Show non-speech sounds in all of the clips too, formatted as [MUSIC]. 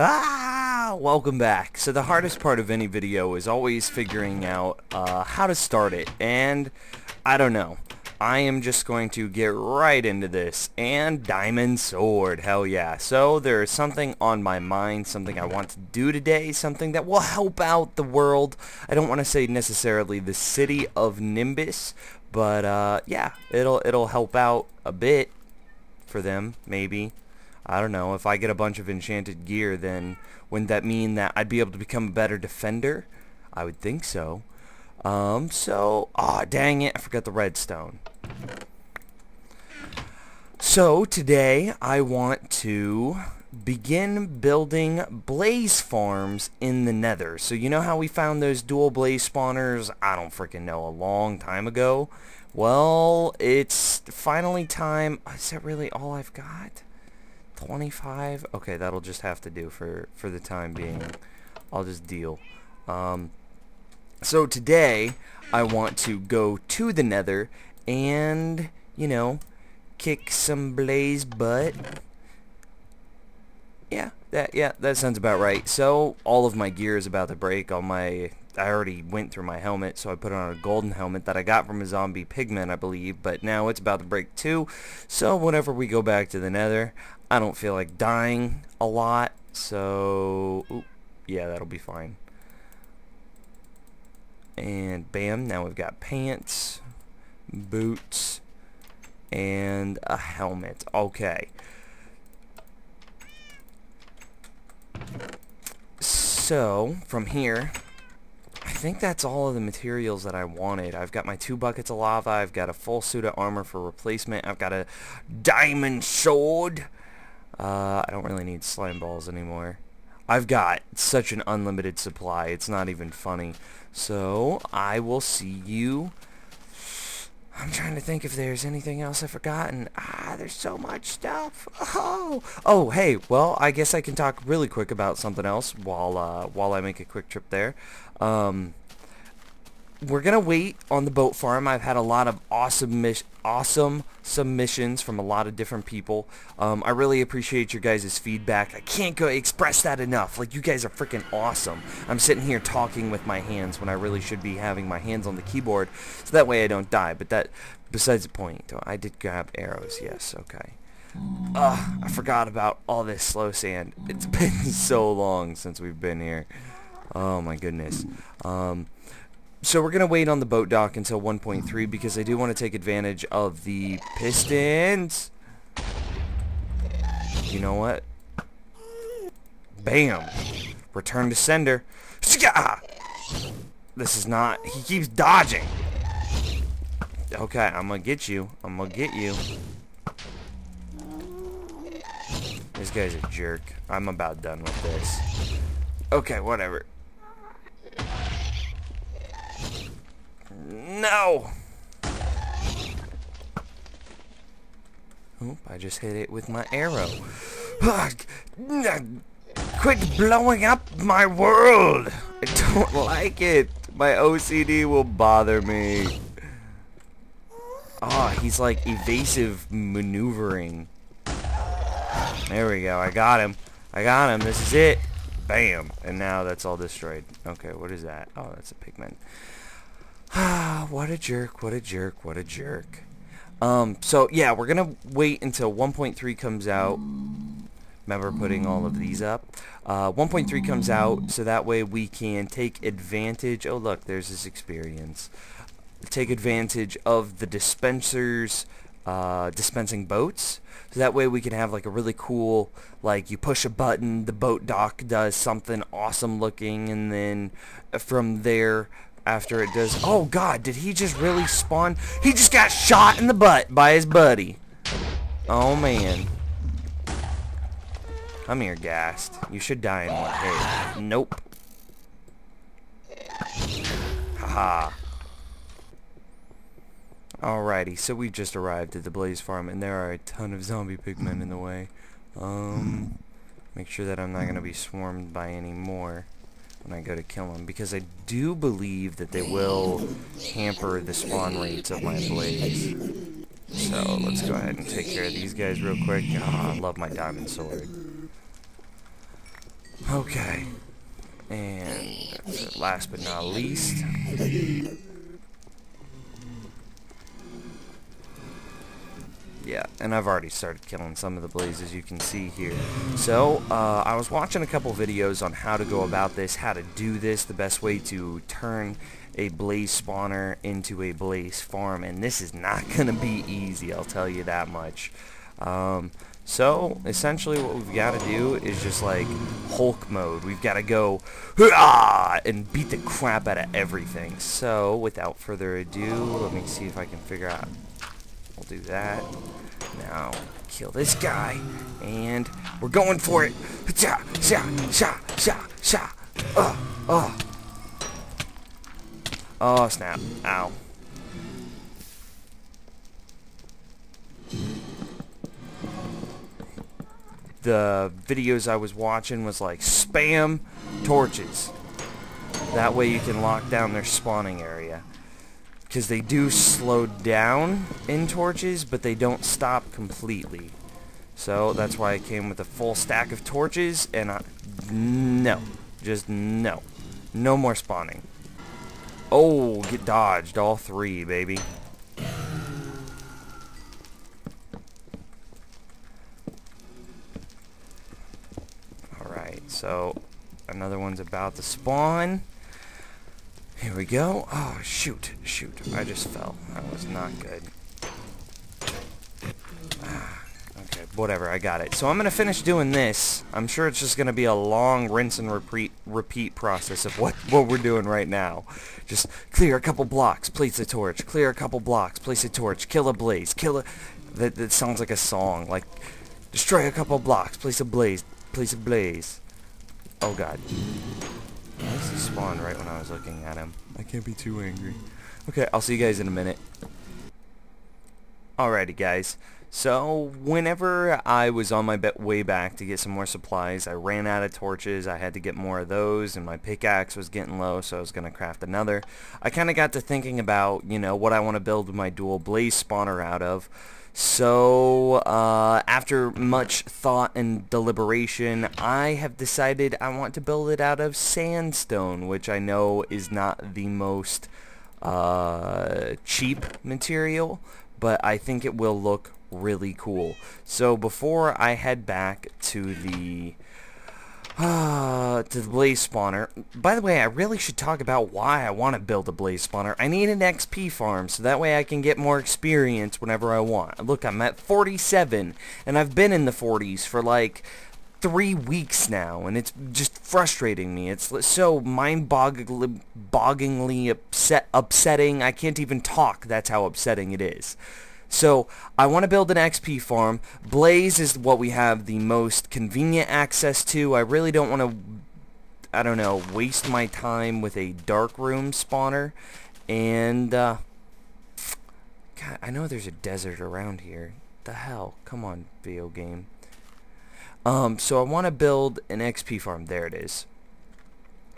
Ah, welcome back. So the hardest part of any video is always figuring out uh, how to start it, and I don't know. I am just going to get right into this, and Diamond Sword, hell yeah. So there is something on my mind, something I want to do today, something that will help out the world. I don't want to say necessarily the city of Nimbus, but uh, yeah, it'll it'll help out a bit for them, maybe. I don't know, if I get a bunch of enchanted gear, then wouldn't that mean that I'd be able to become a better defender? I would think so. Um, so, ah, oh, dang it, I forgot the redstone. So, today I want to begin building blaze farms in the nether. So, you know how we found those dual blaze spawners, I don't freaking know, a long time ago? Well, it's finally time. Is that really all I've got? 25 okay that'll just have to do for for the time being. I'll just deal. Um, so today I want to go to the nether and you know kick some blaze butt. Yeah that yeah that sounds about right. So all of my gear is about to break. All my I already went through my helmet, so I put on a golden helmet that I got from a zombie pigman, I believe, but now it's about to break too. So whenever we go back to the nether, I don't feel like dying a lot, so ooh, yeah, that'll be fine. And bam, now we've got pants, boots, and a helmet. Okay. So, from here, think that's all of the materials that I wanted. I've got my two buckets of lava. I've got a full suit of armor for replacement. I've got a diamond sword. Uh, I don't really need slime balls anymore. I've got such an unlimited supply. It's not even funny. So, I will see you... I'm trying to think if there's anything else I've forgotten. Ah, there's so much stuff. Oh, oh, hey. Well, I guess I can talk really quick about something else while uh, while I make a quick trip there. Um, we're gonna wait on the boat farm. I've had a lot of awesome awesome submissions from a lot of different people. Um, I really appreciate your guys' feedback. I can't go express that enough. Like you guys are freaking awesome. I'm sitting here talking with my hands when I really should be having my hands on the keyboard, so that way I don't die. But that, besides the point, I did grab arrows. Yes, okay. Ugh, I forgot about all this soul sand. It's [LAUGHS] been so long since we've been here. Oh my goodness. Um, so we're going to wait on the boat dock until 1.3 because I do want to take advantage of the pistons. You know what? Bam. Return to sender. This is not... He keeps dodging. Okay, I'm going to get you. I'm going to get you. This guy's a jerk. I'm about done with this. Okay, whatever. No! Oop, I just hit it with my arrow. Quit blowing up my world! I don't [LAUGHS] like it. My OCD will bother me. Ah, oh, he's like evasive maneuvering. There we go. I got him. I got him. This is it. Bam. And now that's all destroyed. Okay, what is that? Oh, that's a pigman. Ah, [SIGHS] what a jerk, what a jerk, what a jerk. Um, so yeah, we're gonna wait until 1.3 comes out. Remember putting all of these up. Uh, 1.3 comes out, so that way we can take advantage. Oh look, there's this experience. Take advantage of the dispensers, uh, dispensing boats. So that way we can have like a really cool, like you push a button, the boat dock does something awesome looking, and then from there after it does... Oh, God, did he just really spawn? He just got shot in the butt by his buddy. Oh, man. Come here, Ghast. You should die in one hit. Nope. Haha. Alrighty, so we've just arrived at the Blaze Farm, and there are a ton of zombie pigmen in the way. Um, make sure that I'm not going to be swarmed by any more when I go to kill them because I do believe that they will hamper the spawn rates of my blazes. So let's go ahead and take care of these guys real quick. Oh, I love my diamond sword. Okay. And last but not least, yeah, and I've already started killing some of the blazes you can see here. So, uh, I was watching a couple videos on how to go about this, how to do this, the best way to turn a blaze spawner into a blaze farm, and this is not [LAUGHS] going to be easy, I'll tell you that much. Um, so, essentially what we've got to do is just like Hulk mode. We've got to go and beat the crap out of everything. So, without further ado, let me see if I can figure out. We'll do that. Now, kill this guy. And we're going for it. Sha, sha, sha, sha, sha. Oh, uh, oh. Uh. Oh, snap. Ow. the videos I was watching was like spam torches. That way you can lock down their spawning area. Because they do slow down in torches, but they don't stop completely. So that's why I came with a full stack of torches, and I... No. Just no. No more spawning. Oh, get dodged. All three, baby. Alright, so, another one's about to spawn. Here we go. Oh, shoot. Shoot. I just fell. That was not good. Ah, okay, whatever. I got it. So I'm going to finish doing this. I'm sure it's just going to be a long rinse and repeat repeat process of what, what we're doing right now. Just clear a couple blocks, place a torch. Clear a couple blocks, place a torch. Kill a blaze. Kill a... That, that sounds like a song. Like, destroy a couple blocks, place a blaze. Place a blaze. Oh god. Why does he spawn right when I was looking at him? I can't be too angry. Okay, I'll see you guys in a minute. Alrighty guys. So, whenever I was on my way back to get some more supplies, I ran out of torches, I had to get more of those, and my pickaxe was getting low, so I was going to craft another. I kind of got to thinking about, you know, what I want to build my dual blaze spawner out of. So, uh, after much thought and deliberation, I have decided I want to build it out of sandstone, which I know is not the most uh, cheap material, but I think it will look really cool. So before I head back to the uh, to the blaze spawner. By the way, I really should talk about why I want to build a blaze spawner. I need an XP farm, so that way I can get more experience whenever I want. Look, I'm at 47, and I've been in the 40s for like three weeks now, and it's just frustrating me. It's so mind-bogglingly upset, upsetting. I can't even talk. That's how upsetting it is. So I want to build an XP farm. Blaze is what we have the most convenient access to. I really don't want to, I don't know, waste my time with a dark room spawner. And, uh, God, I know there's a desert around here. The hell? Come on, video game. Um, so I want to build an XP farm. There it is.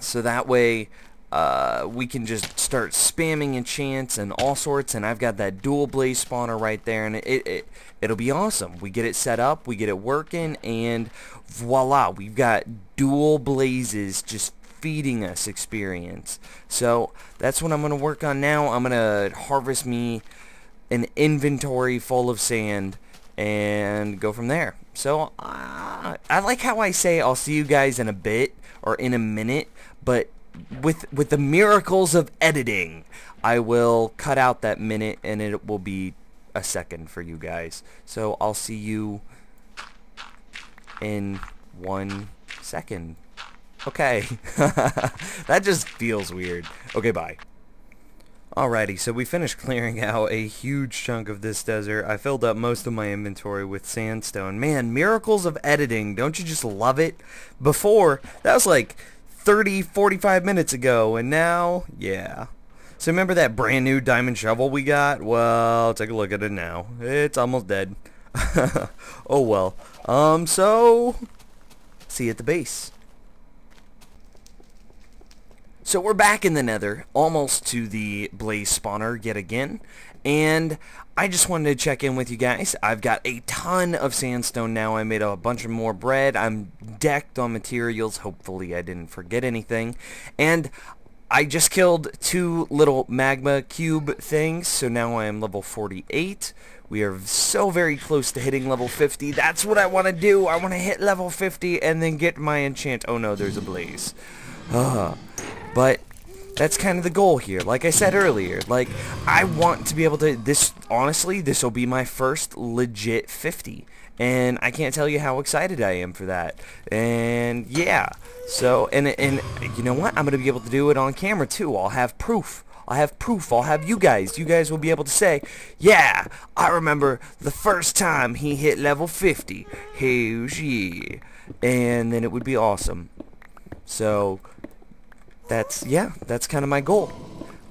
So that way uh, we can just start spamming enchants and all sorts and I've got that dual blaze spawner right there and it, it it'll be awesome. We get it set up we get it working and voila we've got dual blazes just feeding us experience. So that's what I'm gonna work on now. I'm gonna harvest me an inventory full of sand and go from there. So uh, I like how I say I'll see you guys in a bit or in a minute but with with the miracles of editing, I will cut out that minute and it will be a second for you guys. So I'll see you in one second. Okay. [LAUGHS] that just feels weird. Okay, bye. Alrighty, so we finished clearing out a huge chunk of this desert. I filled up most of my inventory with sandstone. Man, miracles of editing. Don't you just love it? Before, that was like 30, 45 minutes ago, and now, yeah. So remember that brand new diamond shovel we got? Well, take a look at it now. It's almost dead. [LAUGHS] oh well. Um, so, see you at the base. So we're back in the nether, almost to the blaze spawner yet again, And I just wanted to check in with you guys. I've got a ton of sandstone now. I made a bunch of more bread. I'm decked on materials. Hopefully I didn't forget anything. And I just killed two little magma cube things, so now I am level 48. We are so very close to hitting level 50. That's what I want to do. I want to hit level 50 and then get my enchant. Oh no, there's a blaze. Uh, but that's kind of the goal here. Like I said earlier, like I want to be able to this honestly, this will be my first legit 50 and I can't tell you how excited I am for that. And yeah, so and and you know what? I'm gonna be able to do it on camera too. I'll have proof. I'll have proof. I'll have you guys. You guys will be able to say, yeah, I remember the first time he hit level 50. How's ye? And then it would be awesome. So that's yeah, that's kind of my goal.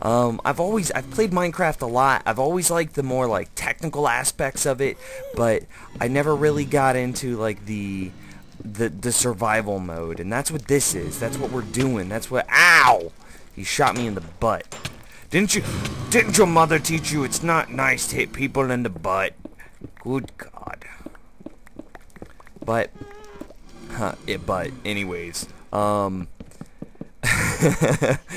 Um, I've always I've played Minecraft a lot. I've always liked the more like technical aspects of it, but I never really got into like the the the survival mode, and that's what this is. That's what we're doing. That's what. Ow! He shot me in the butt. Didn't you? Didn't your mother teach you it's not nice to hit people in the butt? Good God. But, huh, it. But anyways, um. [LAUGHS]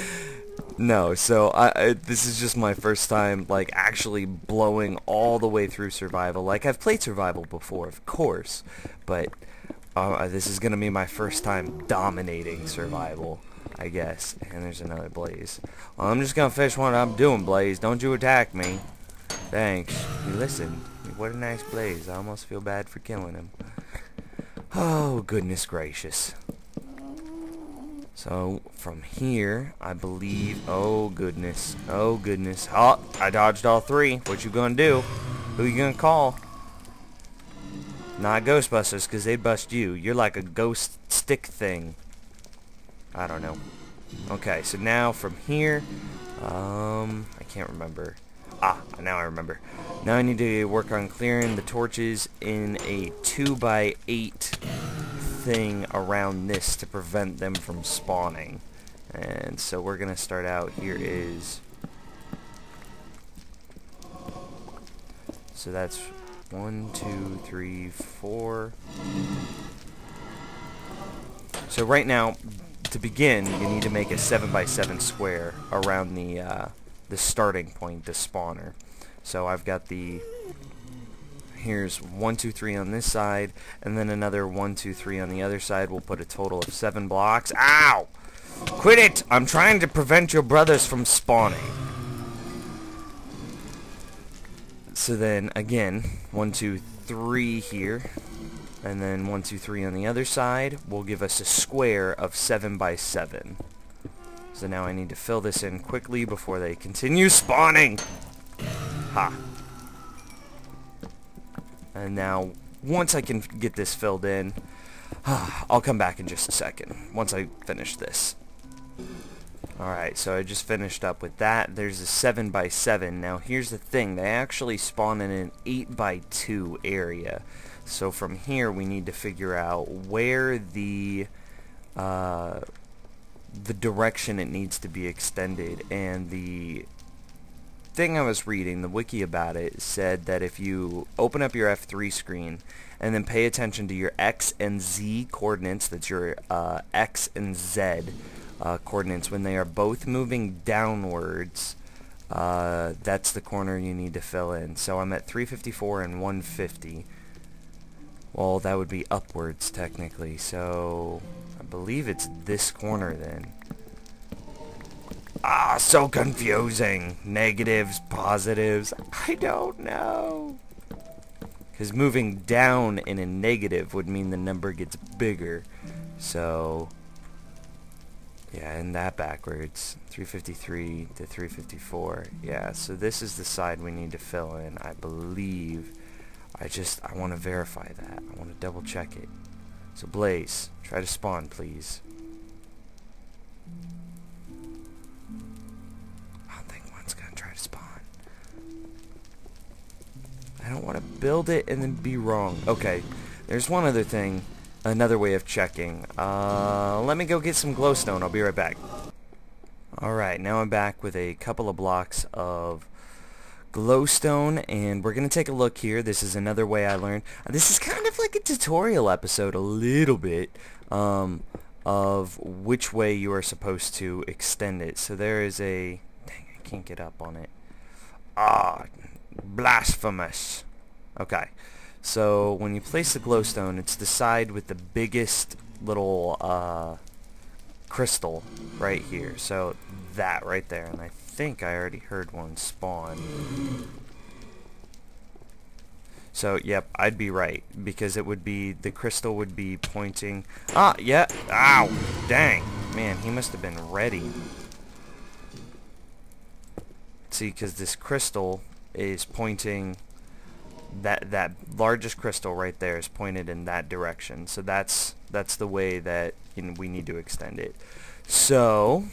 No, so I, I, this is just my first time like actually blowing all the way through survival. Like I've played survival before, of course, but uh, this is gonna be my first time dominating survival, I guess. And there's another blaze. Well, I'm just gonna finish what I'm doing, Blaze. Don't you attack me. Thanks. You listened. What a nice blaze. I almost feel bad for killing him. Oh, goodness gracious. So from here, I believe, oh goodness, oh goodness. Oh, I dodged all three. What you gonna do? Who you gonna call? Not Ghostbusters, because they'd bust you. You're like a ghost stick thing. I don't know. Okay, so now from here, um, I can't remember. Ah, now I remember. Now I need to work on clearing the torches in a 2 by 8 thing around this to prevent them from spawning. And so we're going to start out, here is... So that's one, two, three, four. So right now, to begin, you need to make a 7 by 7 square around the, uh, the starting point, the spawner. So I've got the here's one two three on this side and then another one two three on the other side. We'll put a total of seven blocks. Ow! Quit it! I'm trying to prevent your brothers from spawning. So then again one two three here and then one two three on the other side will give us a square of seven by seven. So now I need to fill this in quickly before they continue spawning. Ha and now, once I can get this filled in, [SIGHS] I'll come back in just a second, once I finish this. Alright, so I just finished up with that. There's a 7 by 7 Now here's the thing, they actually spawn in an 8 by 2 area. So from here we need to figure out where the uh, the direction it needs to be extended and the thing I was reading, the wiki about it, said that if you open up your F3 screen and then pay attention to your X and Z coordinates, that's your uh, X and Z uh, coordinates, when they are both moving downwards, uh, that's the corner you need to fill in. So I'm at 354 and 150. Well, that would be upwards, technically. So I believe it's this corner then. Ah, so confusing. Negatives, positives. I don't know. Because moving down in a negative would mean the number gets bigger. So, yeah, and that backwards. 353 to 354. Yeah, so this is the side we need to fill in, I believe. I just, I want to verify that. I want to double check it. So Blaze, try to spawn, please. I don't want to build it and then be wrong. Okay, there's one other thing, another way of checking. Uh, let me go get some glowstone. I'll be right back. Alright, now I'm back with a couple of blocks of glowstone and we're going to take a look here. This is another way I learned. This is kind of like a tutorial episode a little bit um, of which way you are supposed to extend it. So there is a... Dang, I can't get up on it. Ah, blasphemous. Okay. So when you place the glowstone, it's the side with the biggest little uh, crystal right here. So that right there. And I think I already heard one spawn. So, yep, I'd be right. Because it would be, the crystal would be pointing... Ah, yeah. Ow. Dang. Man, he must have been ready. See, because this crystal is pointing... That that largest crystal right there is pointed in that direction. So that's that's the way that you know, we need to extend it. So,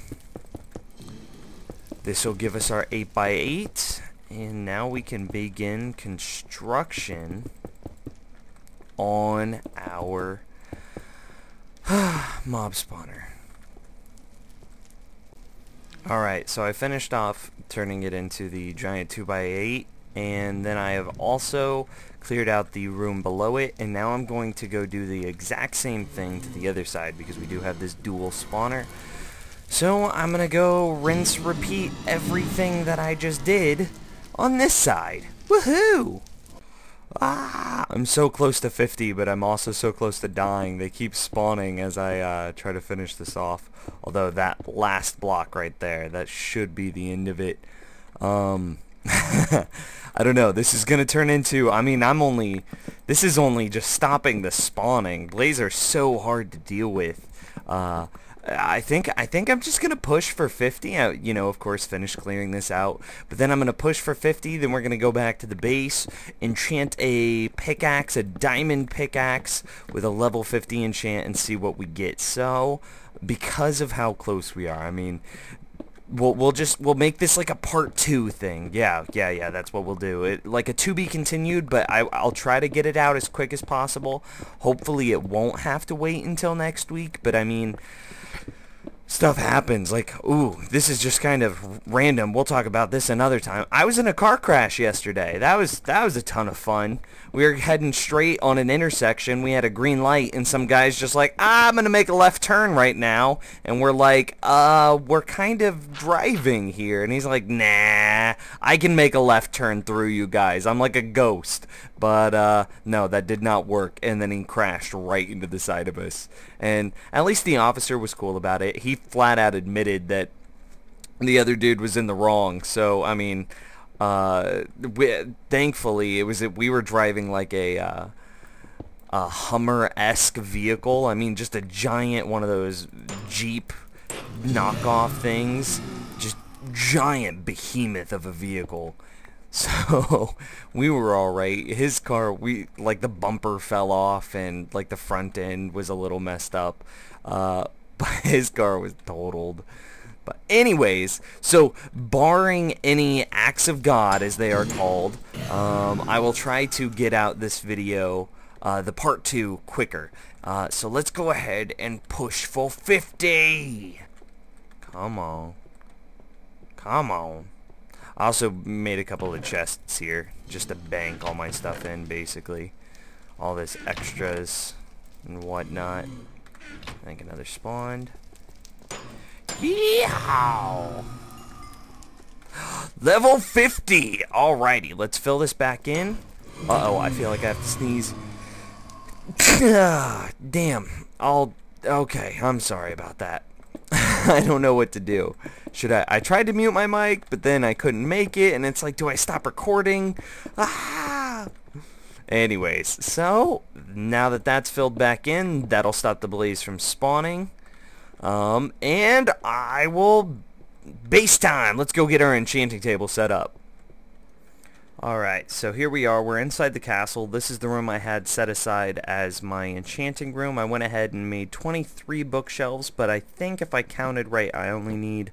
this will give us our 8x8 and now we can begin construction on our [SIGHS] mob spawner. Alright, so I finished off turning it into the giant 2x8 and then I have also cleared out the room below it and now I'm going to go do the exact same thing to the other side because we do have this dual spawner so I'm gonna go rinse repeat everything that I just did on this side. Woohoo! Ah, I'm so close to 50, but I'm also so close to dying. They keep spawning as I uh, try to finish this off. Although that last block right there, that should be the end of it. Um, [LAUGHS] I don't know. This is going to turn into, I mean, I'm only, this is only just stopping the spawning. Blaze are so hard to deal with. Uh, I think I think I'm just gonna push for 50. I, you know, of course, finish clearing this out, but then I'm gonna push for 50. Then we're gonna go back to the base, enchant a pickaxe, a diamond pickaxe with a level 50 enchant, and see what we get. So, because of how close we are, I mean, we'll we'll just we'll make this like a part two thing. Yeah, yeah, yeah. That's what we'll do. It like a to be continued, but I I'll try to get it out as quick as possible. Hopefully, it won't have to wait until next week. But I mean stuff happens like ooh this is just kind of random we'll talk about this another time. I was in a car crash yesterday. That was that was a ton of fun. We were heading straight on an intersection. We had a green light and some guys just like ah, i'm gonna make a left turn right now. And we're like uh we're kind of driving here. And he's like nah i can make a left turn through you guys. I'm like a ghost but uh, no, that did not work, and then he crashed right into the side of us. And at least the officer was cool about it. He flat out admitted that the other dude was in the wrong. So I mean, uh, we, thankfully it was that we were driving like a uh, a Hummer-esque vehicle. I mean, just a giant one of those Jeep knockoff things, just giant behemoth of a vehicle [LAUGHS] So we were all right. His car, we like the bumper fell off and like the front end was a little messed up. Uh, [LAUGHS] but his car was totaled. But anyways, so barring any acts of God, as they are called, um, I will try to get out this video, uh, the part two, quicker. Uh, so let's go ahead and push for 50. Come on. Come on. I also made a couple of chests here just to bank all my stuff in basically all this extras and whatnot I think another spawned Yeehaw! [GASPS] Level 50! Alrighty, let's fill this back in. Uh-oh, I feel like I have to sneeze. [SIGHS] Damn. I'll... Okay, I'm sorry about that. [LAUGHS] I don't know what to do. Should I? I tried to mute my mic, but then I couldn't make it, and it's like, do I stop recording? Ah! Anyways, so now that that's filled back in, that'll stop the blaze from spawning. Um, and I will base time. Let's go get our enchanting table set up. Alright, so here we are. We're inside the castle. This is the room I had set aside as my enchanting room. I went ahead and made 23 bookshelves, but I think if I counted right, I only need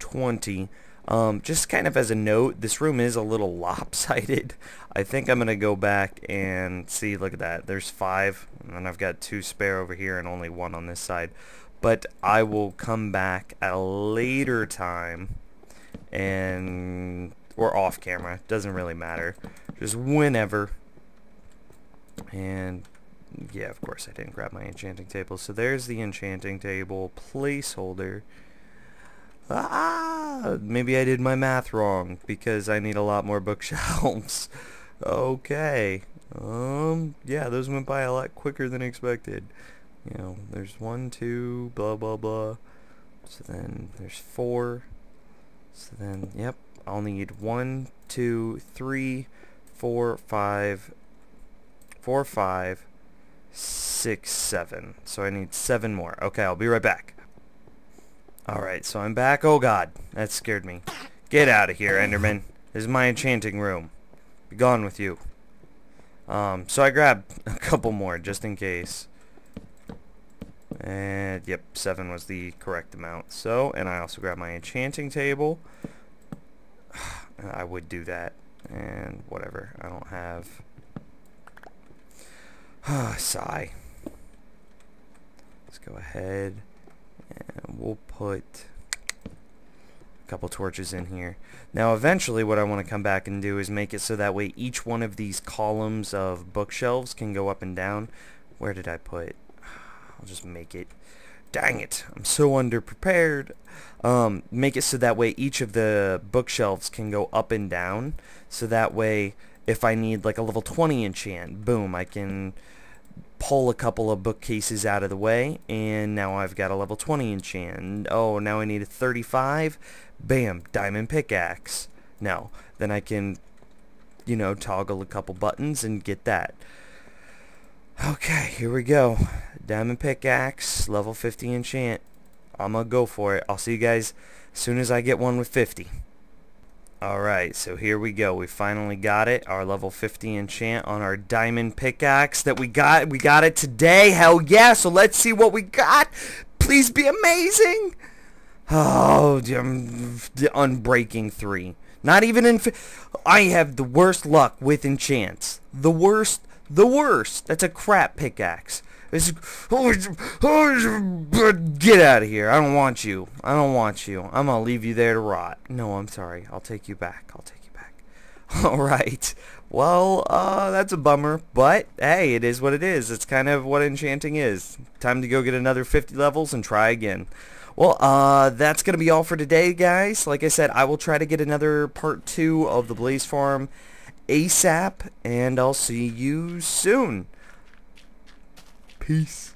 20. Um, just kind of as a note, this room is a little [LAUGHS] lopsided. I think I'm going to go back and see, look at that. There's five, and I've got two spare over here and only one on this side. But I will come back at a later time and or off camera. Doesn't really matter. Just whenever. And yeah, of course I didn't grab my enchanting table. So there's the enchanting table placeholder. Ah, maybe I did my math wrong because I need a lot more [LAUGHS] bookshelves. okay. Um, yeah, those went by a lot quicker than expected. You know, there's one, two, blah, blah, blah. So then there's four. So then, yep, I'll need one, two, three, four, five, four, five, six, seven. So I need seven more. Okay, I'll be right back. Alright, so I'm back. Oh god, that scared me. Get out of here, Enderman. This is my enchanting room. Be gone with you. Um, so I grabbed [LAUGHS] a couple more, just in case. And, yep, seven was the correct amount. So, and I also grabbed my enchanting table. [SIGHS] I would do that. And, whatever. I don't have... [SIGHS] Sigh. Let's go ahead and we'll put a couple torches in here. Now eventually what I want to come back and do is make it so that way each one of these columns of bookshelves can go up and down. Where did I put? [SIGHS] I'll just make it. Dang it, I'm so underprepared. Um, make it so that way each of the bookshelves can go up and down. So that way if I need like a level 20 enchant, boom, I can pull a couple of bookcases out of the way, and now I've got a level 20 enchant. Oh, now I need a 35. Bam, diamond pickaxe. Now, then I can, you know, toggle a couple buttons and get that. Okay, here we go. Diamond pickaxe, level 50 enchant. I'm gonna go for it. I'll see you guys as soon as I get one with 50. Alright, so here we go. We finally got it. Our level 50 enchant on our diamond pickaxe that we got. We got it today. Hell yeah. So let's see what we got. Please be amazing. Oh, um, unbreaking 3. Not even in... I have the worst luck with enchants. The worst. The worst. That's a crap pickaxe. It's, get out of here. I don't want you. I don't want you. I'm going to leave you there to rot. No, I'm sorry. I'll take you back. I'll take you back. [LAUGHS] Alright. Well, uh, that's a bummer. But, hey, it is what it is. It's kind of what enchanting is. Time to go get another 50 levels and try again. Well, uh, that's going to be all for today, guys. Like I said, I will try to get another part 2 of the Blaze Farm ASAP, and I'll see you soon. Peace.